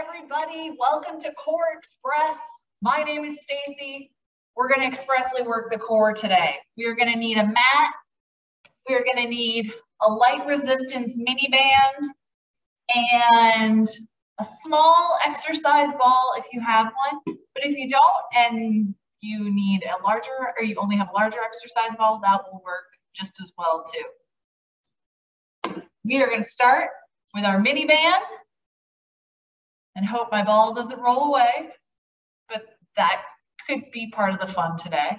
everybody. Welcome to Core Express. My name is Stacy. We're going to expressly work the core today. We are going to need a mat. We are going to need a light resistance mini band and a small exercise ball if you have one. But if you don't and you need a larger or you only have a larger exercise ball, that will work just as well too. We are going to start with our mini band and hope my ball doesn't roll away, but that could be part of the fun today.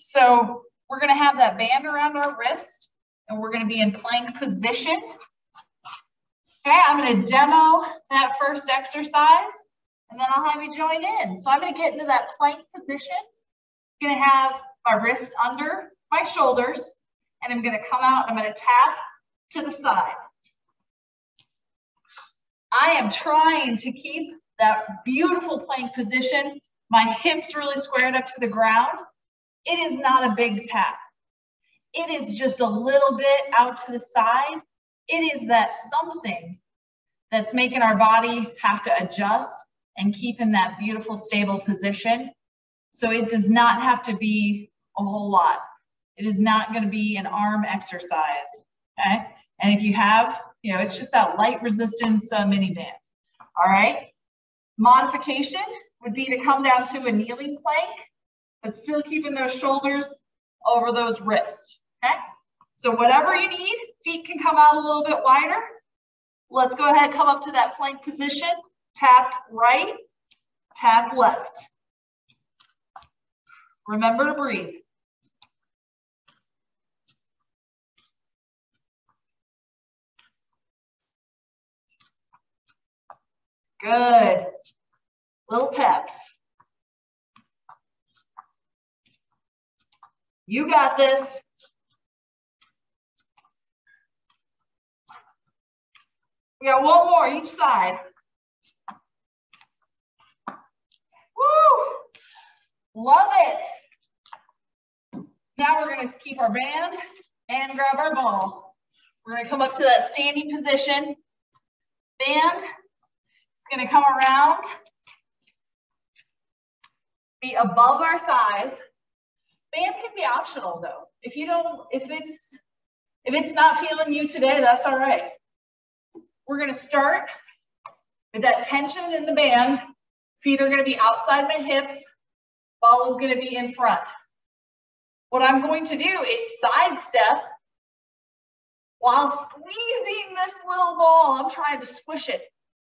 So we're gonna have that band around our wrist and we're gonna be in plank position. Okay, I'm gonna demo that first exercise and then I'll have you join in. So I'm gonna get into that plank position. I'm gonna have my wrist under my shoulders and I'm gonna come out and I'm gonna tap to the side. I am trying to keep that beautiful plank position, my hips really squared up to the ground. It is not a big tap. It is just a little bit out to the side. It is that something that's making our body have to adjust and keep in that beautiful stable position. So it does not have to be a whole lot. It is not going to be an arm exercise. Okay. And if you have you know, it's just that light resistance uh, mini band. All right. Modification would be to come down to a kneeling plank, but still keeping those shoulders over those wrists. Okay. So whatever you need, feet can come out a little bit wider. Let's go ahead, come up to that plank position. Tap right, tap left. Remember to breathe. Good. Little taps. You got this. We got one more each side. Woo! Love it. Now we're gonna keep our band and grab our ball. We're gonna come up to that standing position. Band, gonna come around, be above our thighs. Band can be optional though. If you don't, if it's, if it's not feeling you today, that's all right. We're gonna start with that tension in the band. Feet are gonna be outside my hips. Ball is gonna be in front. What I'm going to do is sidestep while squeezing this little ball. I'm trying to squish it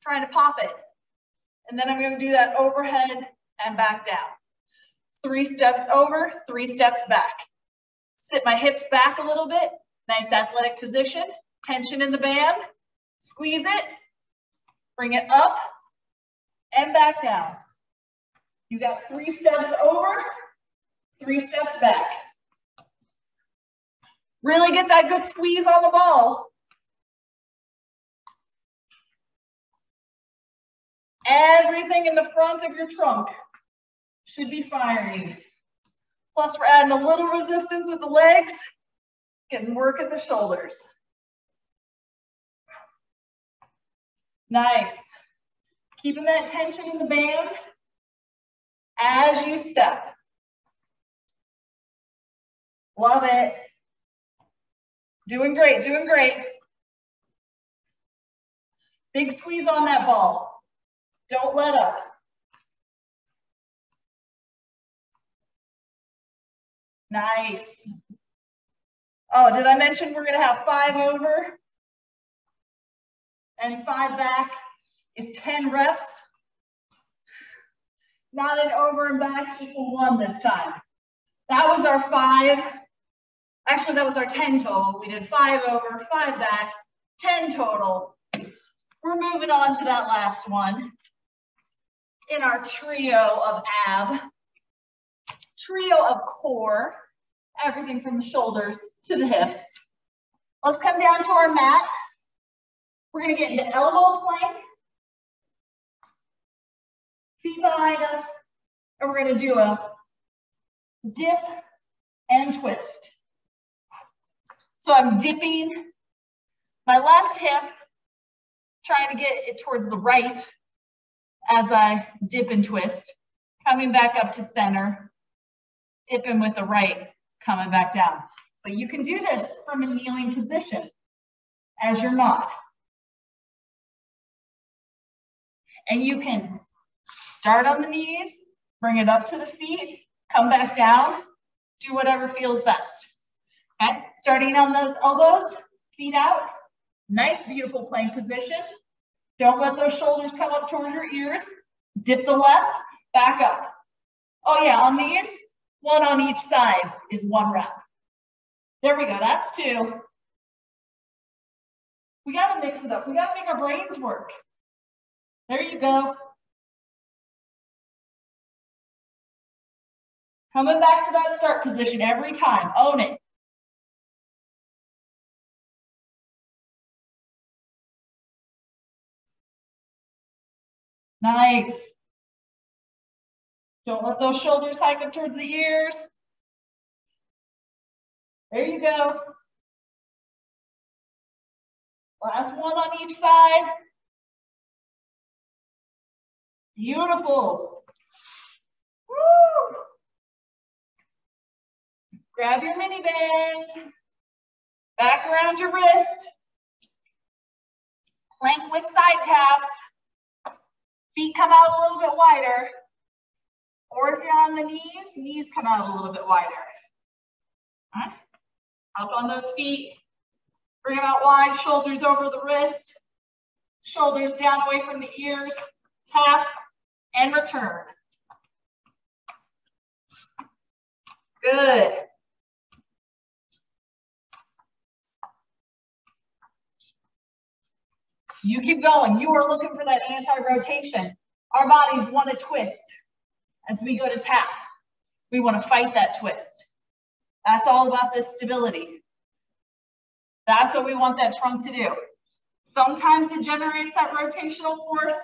trying to pop it. And then I'm gonna do that overhead and back down. Three steps over, three steps back. Sit my hips back a little bit, nice athletic position, tension in the band, squeeze it, bring it up and back down. You got three steps over, three steps back. Really get that good squeeze on the ball. Everything in the front of your trunk should be firing. Plus we're adding a little resistance with the legs, getting work at the shoulders. Nice. Keeping that tension in the band as you step. Love it. Doing great, doing great. Big squeeze on that ball. Don't let up. Nice. Oh, did I mention we're gonna have five over and five back is 10 reps. Not an over and back equal one this time. That was our five. Actually, that was our 10 total. We did five over, five back, 10 total. We're moving on to that last one in our trio of ab, trio of core, everything from the shoulders to the hips. Let's come down to our mat. We're gonna get into elbow plank, feet behind us, and we're gonna do a dip and twist. So I'm dipping my left hip, trying to get it towards the right as I dip and twist, coming back up to center, dipping with the right, coming back down. But you can do this from a kneeling position as you're not. And you can start on the knees, bring it up to the feet, come back down, do whatever feels best. Okay, starting on those elbows, feet out, nice, beautiful plank position. Don't let those shoulders come up towards your ears. Dip the left, back up. Oh yeah, on these, one on each side is one rep. There we go, that's two. We gotta mix it up. We gotta make our brains work. There you go. Coming back to that start position every time. Own it. Nice. Don't let those shoulders hike up towards the ears. There you go. Last one on each side. Beautiful. Woo! Grab your mini band. Back around your wrist. Plank with side taps. Feet come out a little bit wider. Or if you're on the knees, knees come out a little bit wider. Up on those feet. Bring them out wide, shoulders over the wrist. Shoulders down away from the ears. Tap and return. Good. You keep going. You are looking for that anti-rotation. Our bodies want to twist as we go to tap. We want to fight that twist. That's all about this stability. That's what we want that trunk to do. Sometimes it generates that rotational force.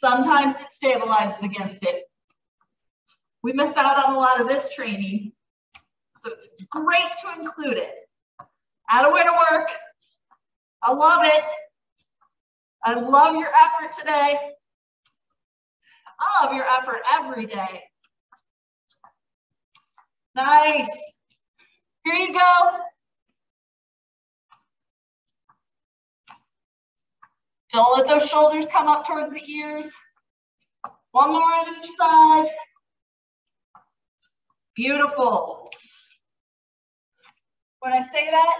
Sometimes it stabilizes against it. We miss out on a lot of this training. So it's great to include it. Add a way to work. I love it. I love your effort today. I love your effort every day. Nice. Here you go. Don't let those shoulders come up towards the ears. One more on each side. Beautiful. When I say that,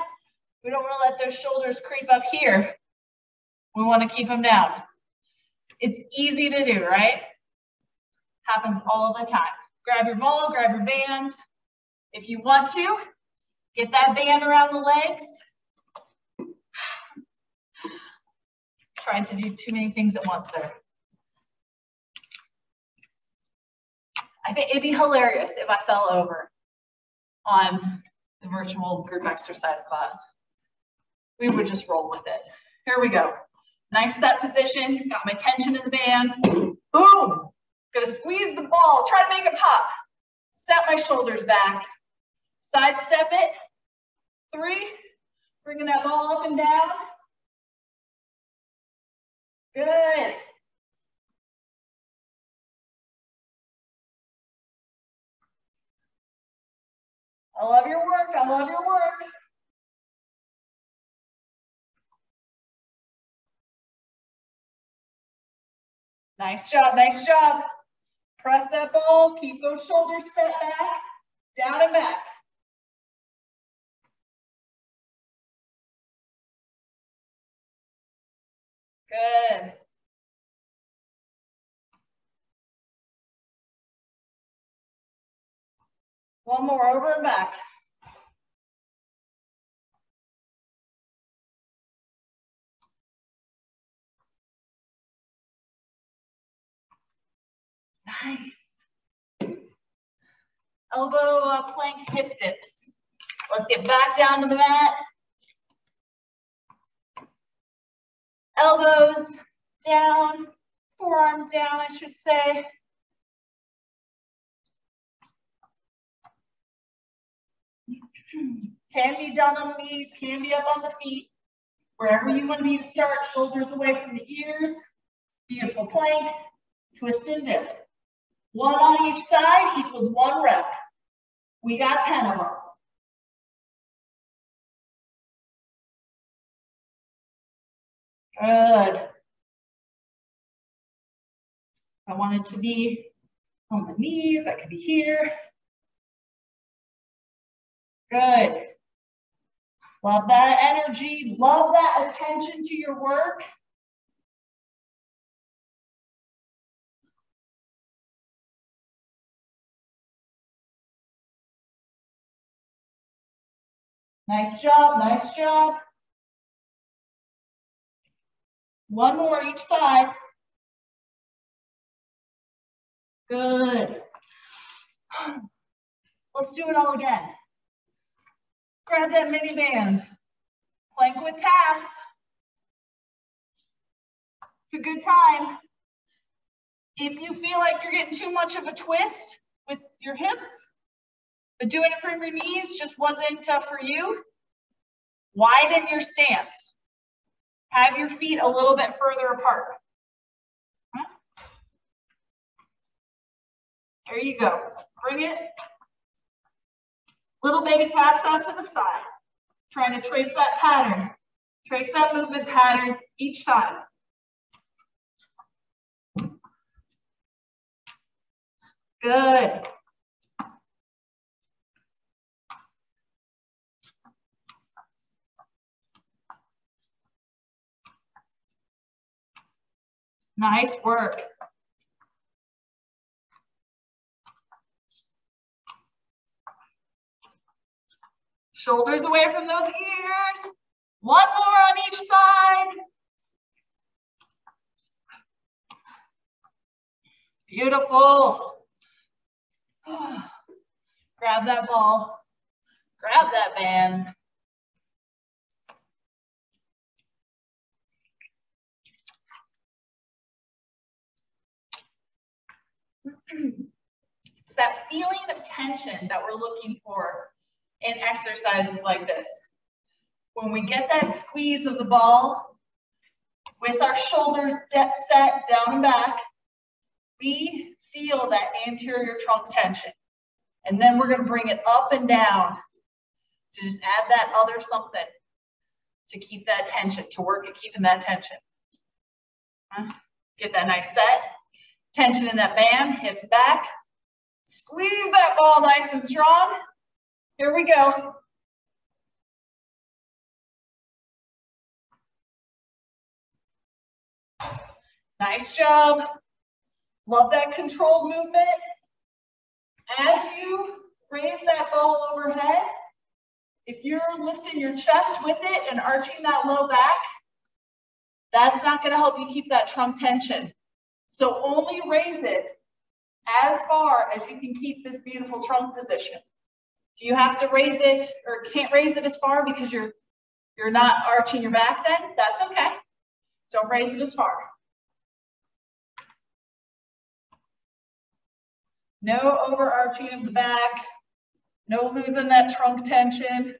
we don't want to let those shoulders creep up here. We want to keep them down. It's easy to do, right? Happens all the time. Grab your ball, grab your band. If you want to, get that band around the legs. Trying to do too many things at once there. I think it'd be hilarious if I fell over on the virtual group exercise class. We would just roll with it. Here we go. Nice set position, got my tension in the band. Boom! Gonna squeeze the ball, try to make it pop. Set my shoulders back. Side step it. Three, bringing that ball up and down. Good. I love your work, I love your work. Nice job, nice job. Press that ball, keep those shoulders set back, down and back. Good. One more over and back. Elbow uh, plank hip dips. Let's get back down to the mat. Elbows down, forearms down, I should say. Can be done on the knees, can be up on the feet. Wherever you want to start, shoulders away from the ears. Beautiful plank. twist and dip. One on each side equals one rep. We got 10 of them. Good. I want it to be on the knees, I could be here. Good. Love that energy, love that attention to your work. Nice job, nice job. One more each side. Good. Let's do it all again. Grab that mini band. Plank with taps. It's a good time. If you feel like you're getting too much of a twist with your hips, but doing it from your knees just wasn't uh, for you, widen your stance. Have your feet a little bit further apart. There you go. Bring it. Little baby taps out to the side. Trying to trace that pattern. Trace that movement pattern each side. Good. Nice work. Shoulders away from those ears. One more on each side. Beautiful. Grab that ball. Grab that band. it's that feeling of tension that we're looking for in exercises like this. When we get that squeeze of the ball with our shoulders set down and back, we feel that anterior trunk tension. And then we're gonna bring it up and down to just add that other something to keep that tension, to work at keeping that tension. Get that nice set. Tension in that band, hips back. Squeeze that ball nice and strong. Here we go. Nice job. Love that controlled movement. As you raise that ball overhead, if you're lifting your chest with it and arching that low back, that's not gonna help you keep that trunk tension. So only raise it as far as you can keep this beautiful trunk position. Do you have to raise it or can't raise it as far because you're you're not arching your back then? That's okay. Don't raise it as far. No overarching of the back. No losing that trunk tension.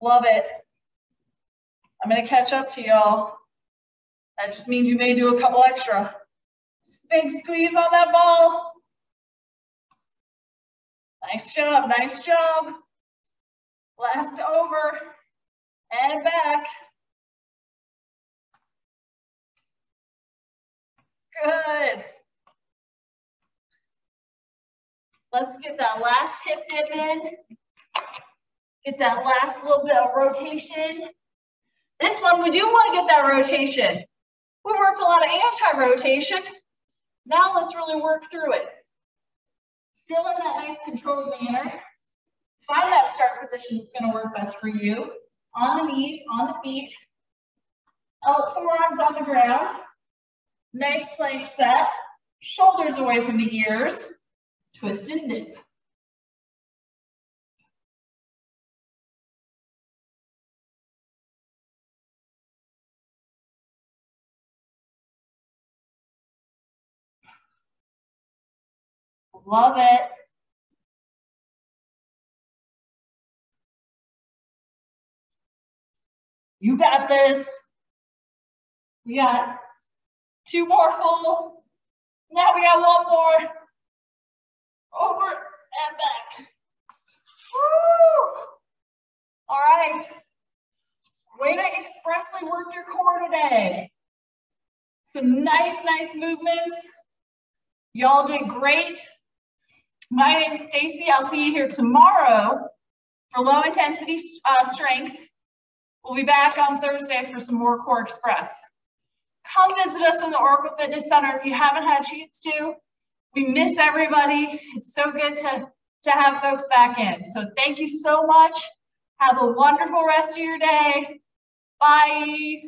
Love it. I'm gonna catch up to y'all. That just means you may do a couple extra. Big squeeze on that ball. Nice job, nice job. Left over and back. Good. Let's get that last hip dip in. Get that last little bit of rotation. This one, we do want to get that rotation. We worked a lot of anti-rotation. Now let's really work through it. Still in that nice controlled manner. Find that start position that's gonna work best for you. On the knees, on the feet. Out forearms on the ground. Nice plank set. Shoulders away from the ears. Twist and dip. Love it. You got this. We got Two more full. Now we got one more. Over and back. Woo! All right. Way to expressly work your core today. Some nice, nice movements. Y'all did great. My name's Stacy. I'll see you here tomorrow for low intensity uh, strength. We'll be back on Thursday for some more Core Express. Come visit us in the Oracle Fitness Center if you haven't had a chance to. We miss everybody. It's so good to, to have folks back in. So thank you so much. Have a wonderful rest of your day. Bye.